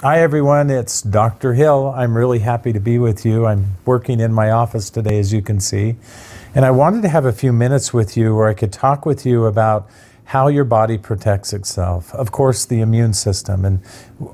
Hi, everyone. It's Dr. Hill. I'm really happy to be with you. I'm working in my office today, as you can see. And I wanted to have a few minutes with you where I could talk with you about how your body protects itself. Of course, the immune system. And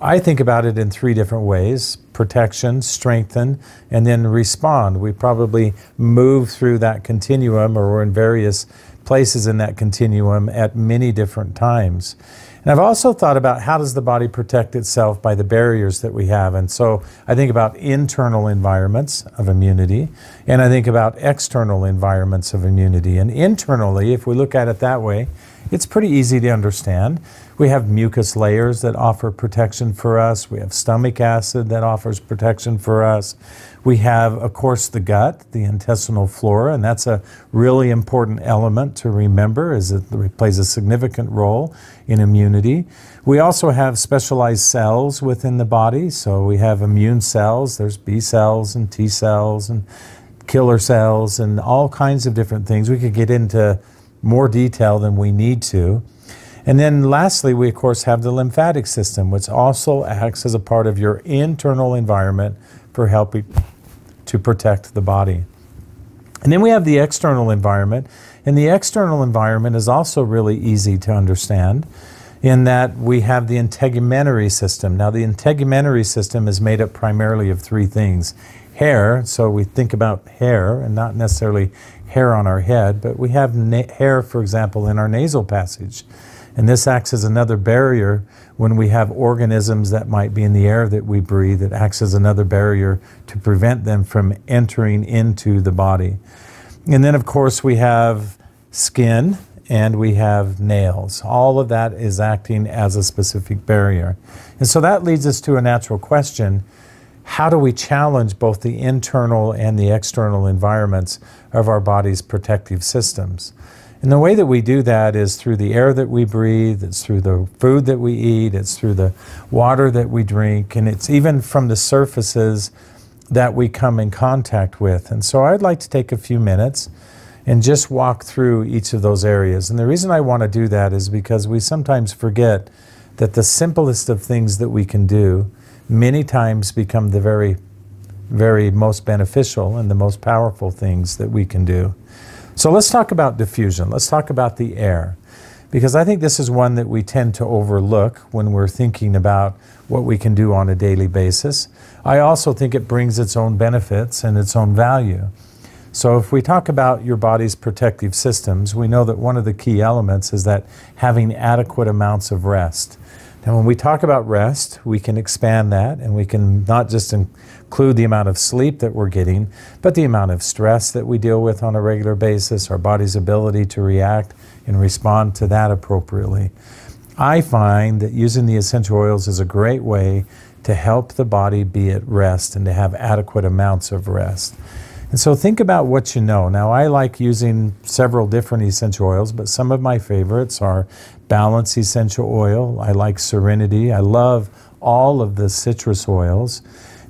I think about it in three different ways protection, strengthen, and then respond. We probably move through that continuum or we're in various places in that continuum at many different times. And I've also thought about how does the body protect itself by the barriers that we have. And so I think about internal environments of immunity, and I think about external environments of immunity. And internally, if we look at it that way, it's pretty easy to understand. We have mucus layers that offer protection for us. We have stomach acid that offers protection for us. We have, of course, the gut, the intestinal flora, and that's a really important element to remember as it plays a significant role in immunity. We also have specialized cells within the body. So we have immune cells. There's B cells and T cells and killer cells and all kinds of different things. We could get into more detail than we need to. And then lastly, we of course have the lymphatic system, which also acts as a part of your internal environment for helping to protect the body. And then we have the external environment. And the external environment is also really easy to understand in that we have the integumentary system. Now, the integumentary system is made up primarily of three things hair, so we think about hair and not necessarily hair on our head, but we have hair, for example, in our nasal passage. And this acts as another barrier when we have organisms that might be in the air that we breathe. It acts as another barrier to prevent them from entering into the body. And then, of course, we have skin and we have nails. All of that is acting as a specific barrier. And so that leads us to a natural question how do we challenge both the internal and the external environments of our body's protective systems? And the way that we do that is through the air that we breathe, it's through the food that we eat, it's through the water that we drink, and it's even from the surfaces that we come in contact with. And so I'd like to take a few minutes and just walk through each of those areas. And the reason I want to do that is because we sometimes forget that the simplest of things that we can do many times become the very, very most beneficial and the most powerful things that we can do. So let's talk about diffusion. Let's talk about the air. Because I think this is one that we tend to overlook when we're thinking about what we can do on a daily basis. I also think it brings its own benefits and its own value. So, if we talk about your body's protective systems, we know that one of the key elements is that having adequate amounts of rest. Now, when we talk about rest, we can expand that and we can not just include the amount of sleep that we're getting, but the amount of stress that we deal with on a regular basis, our body's ability to react and respond to that appropriately. I find that using the essential oils is a great way to help the body be at rest and to have adequate amounts of rest. And so think about what you know. Now, I like using several different essential oils, but some of my favorites are Balance Essential Oil. I like Serenity. I love all of the citrus oils.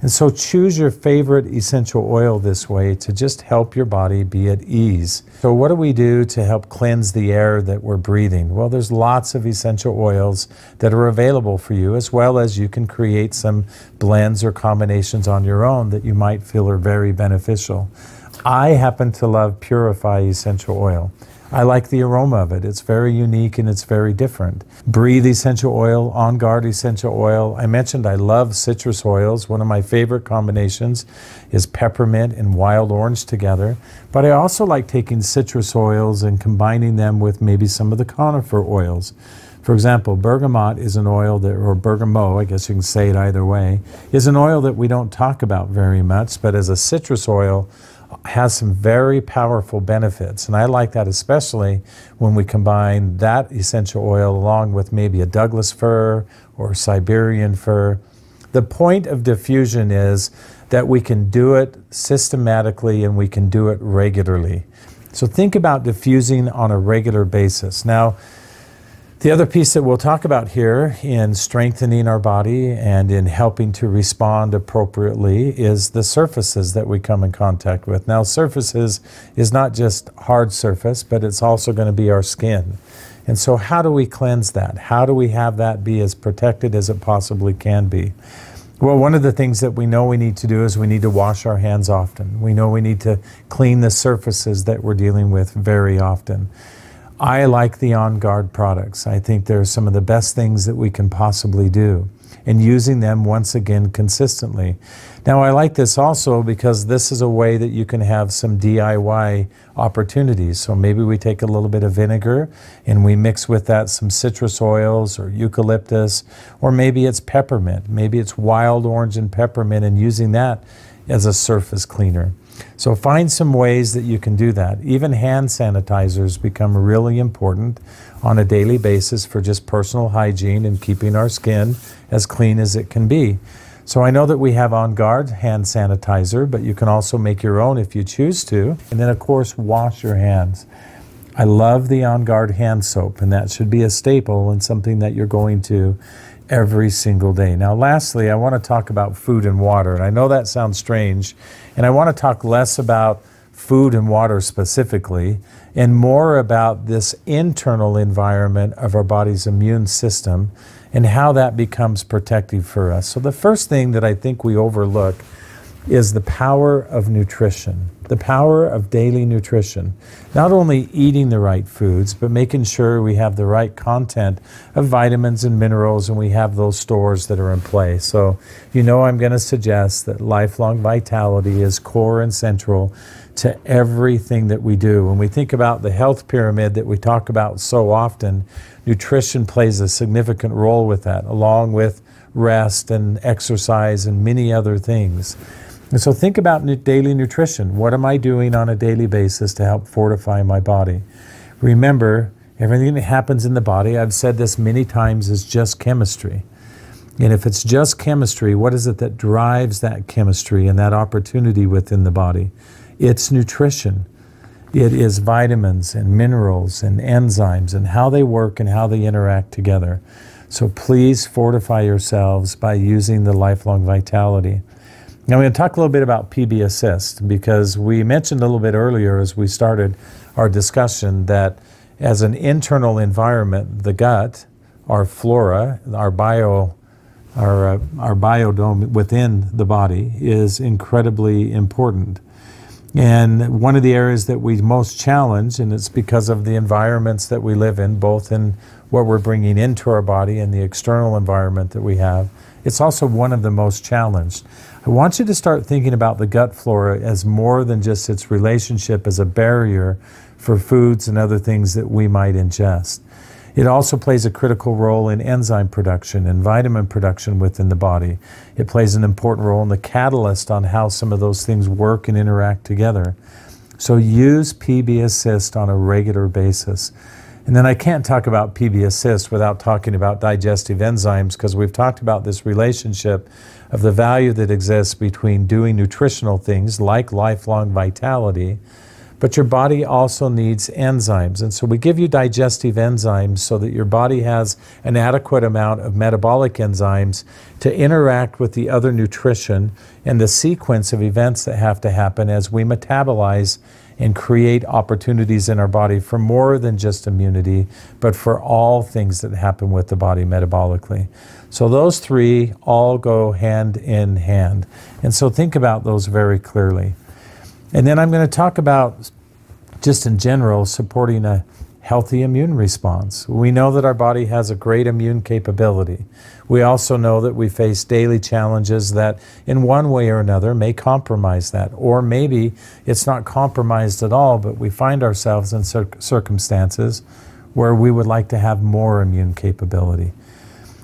And so choose your favorite essential oil this way to just help your body be at ease. So, what do we do to help cleanse the air that we're breathing? Well, there's lots of essential oils that are available for you, as well as you can create some blends or combinations on your own that you might feel are very beneficial. I happen to love Purify Essential Oil. I like the aroma of it. It's very unique and it's very different. Breathe essential oil, On Guard essential oil. I mentioned I love citrus oils. One of my favorite combinations is peppermint and wild orange together. But I also like taking citrus oils and combining them with maybe some of the conifer oils. For example, bergamot is an oil that, or bergamot, I guess you can say it either way, is an oil that we don't talk about very much, but as a citrus oil, has some very powerful benefits. And I like that especially when we combine that essential oil along with maybe a Douglas fir or Siberian fir. The point of diffusion is that we can do it systematically and we can do it regularly. So think about diffusing on a regular basis. Now, the other piece that we'll talk about here in strengthening our body and in helping to respond appropriately is the surfaces that we come in contact with. Now, surfaces is not just hard surface, but it's also going to be our skin. And so, how do we cleanse that? How do we have that be as protected as it possibly can be? Well, one of the things that we know we need to do is we need to wash our hands often. We know we need to clean the surfaces that we're dealing with very often. I like the On Guard products. I think they're some of the best things that we can possibly do and using them once again consistently. Now, I like this also because this is a way that you can have some DIY opportunities. So maybe we take a little bit of vinegar and we mix with that some citrus oils or eucalyptus, or maybe it's peppermint. Maybe it's wild orange and peppermint and using that as a surface cleaner. So find some ways that you can do that. Even hand sanitizers become really important on a daily basis for just personal hygiene and keeping our skin as clean as it can be. So I know that we have On Guard hand sanitizer, but you can also make your own if you choose to. And then, of course, wash your hands. I love the On Guard hand soap, and that should be a staple and something that you're going to every single day. Now, lastly, I want to talk about food and water. And I know that sounds strange, and I want to talk less about food and water specifically and more about this internal environment of our body's immune system and how that becomes protective for us. So, the first thing that I think we overlook is the power of nutrition, the power of daily nutrition. Not only eating the right foods, but making sure we have the right content of vitamins and minerals and we have those stores that are in place. So, you know, I'm going to suggest that lifelong vitality is core and central to everything that we do. When we think about the health pyramid that we talk about so often, nutrition plays a significant role with that, along with rest and exercise and many other things. And so think about daily nutrition. What am I doing on a daily basis to help fortify my body? Remember, everything that happens in the body, I've said this many times, is just chemistry. And if it's just chemistry, what is it that drives that chemistry and that opportunity within the body? It's nutrition. It is vitamins and minerals and enzymes and how they work and how they interact together. So please fortify yourselves by using the lifelong vitality. Now, I'm going to talk a little bit about PB Assist because we mentioned a little bit earlier as we started our discussion that as an internal environment, the gut, our flora, our bio, our, uh, our biodome within the body is incredibly important. And one of the areas that we most challenge, and it's because of the environments that we live in, both in what we're bringing into our body and the external environment that we have, it's also one of the most challenged. I want you to start thinking about the gut flora as more than just its relationship as a barrier for foods and other things that we might ingest. It also plays a critical role in enzyme production and vitamin production within the body. It plays an important role in the catalyst on how some of those things work and interact together. So use PB Assist on a regular basis. And then I can't talk about PB Assist without talking about digestive enzymes because we've talked about this relationship of the value that exists between doing nutritional things like lifelong vitality but your body also needs enzymes. And so we give you digestive enzymes so that your body has an adequate amount of metabolic enzymes to interact with the other nutrition and the sequence of events that have to happen as we metabolize and create opportunities in our body for more than just immunity, but for all things that happen with the body metabolically. So those three all go hand in hand. And so think about those very clearly. And then I'm going to talk about, just in general, supporting a healthy immune response. We know that our body has a great immune capability. We also know that we face daily challenges that, in one way or another, may compromise that. Or maybe it's not compromised at all, but we find ourselves in cir- circumstances where we would like to have more immune capability.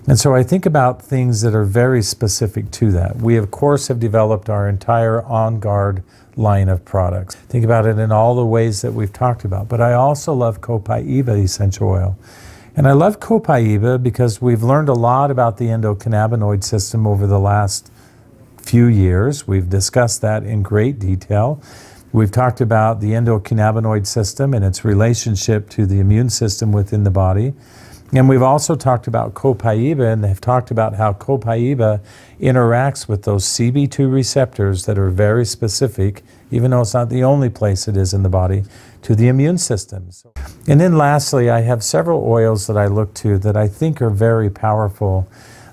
And so I think about things that are very specific to that. We, of course, have developed our entire On Guard line of products. Think about it in all the ways that we've talked about. But I also love Copaiba essential oil. And I love Copaiba because we've learned a lot about the endocannabinoid system over the last few years. We've discussed that in great detail. We've talked about the endocannabinoid system and its relationship to the immune system within the body. And we've also talked about copaiba, and they've talked about how copaiba interacts with those CB2 receptors that are very specific, even though it's not the only place it is in the body, to the immune system. And then lastly, I have several oils that I look to that I think are very powerful,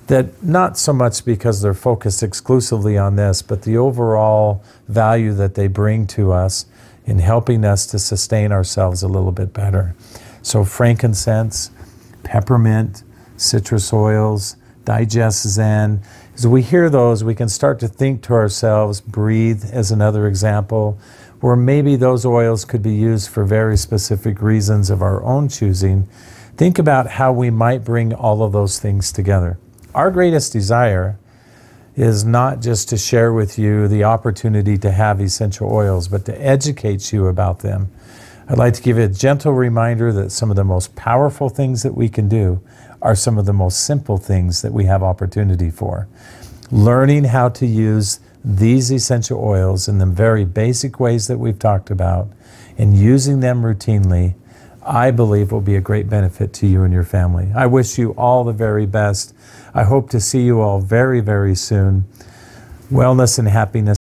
that not so much because they're focused exclusively on this, but the overall value that they bring to us in helping us to sustain ourselves a little bit better. So frankincense, peppermint, citrus oils, DigestZen. As we hear those, we can start to think to ourselves, breathe as another example, where maybe those oils could be used for very specific reasons of our own choosing. Think about how we might bring all of those things together. Our greatest desire is not just to share with you the opportunity to have essential oils, but to educate you about them I'd like to give you a gentle reminder that some of the most powerful things that we can do are some of the most simple things that we have opportunity for. Learning how to use these essential oils in the very basic ways that we've talked about and using them routinely, I believe will be a great benefit to you and your family. I wish you all the very best. I hope to see you all very, very soon. Wellness and happiness